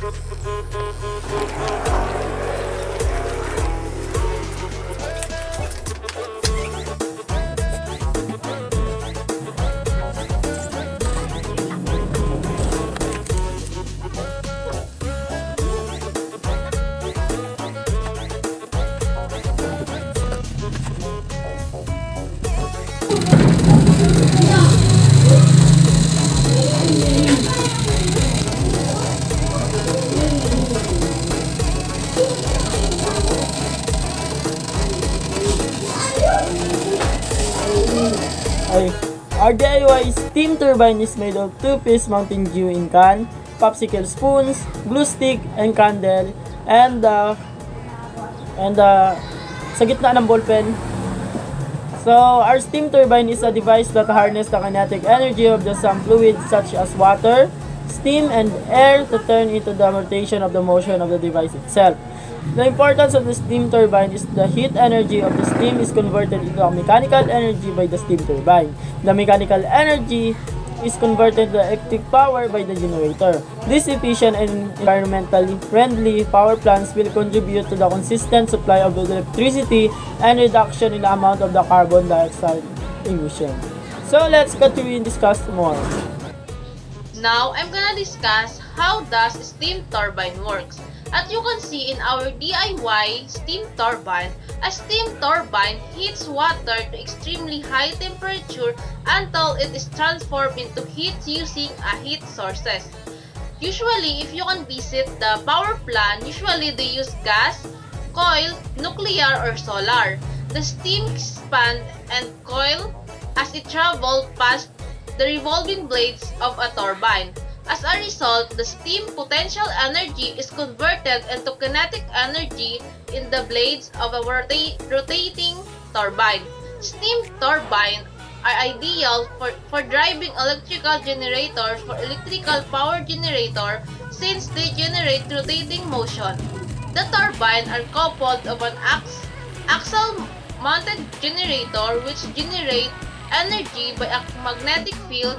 Thank you. Ay, our DIY steam turbine is made of two-piece Mountain Dew in can, popsicle spoons, glue stick, and candle, and uh, and uh, sa gitna ng ballpen. So, our steam turbine is a device that harness the kinetic energy of the some fluids such as water, steam, and air to turn into the rotation of the motion of the device itself. The importance of the steam turbine is the heat energy of the steam is converted into a mechanical energy by the steam turbine. The mechanical energy is converted to electric power by the generator. This efficient and environmentally friendly power plants will contribute to the consistent supply of electricity and reduction in the amount of the carbon dioxide emission. So let's continue and discuss more. Now, I'm gonna discuss how does steam turbine works. As you can see in our DIY steam turbine, a steam turbine heats water to extremely high temperature until it is transformed into heat using a heat sources. Usually, if you can visit the power plant, usually they use gas, coil, nuclear, or solar. The steam expand and coil as it travel past the revolving blades of a turbine. As a result, the steam potential energy is converted into kinetic energy in the blades of a rota rotating turbine. Steam turbines are ideal for, for driving electrical generators for electrical power generator since they generate rotating motion. The turbine are coupled of an ax axle mounted generator which generate energy by a magnetic field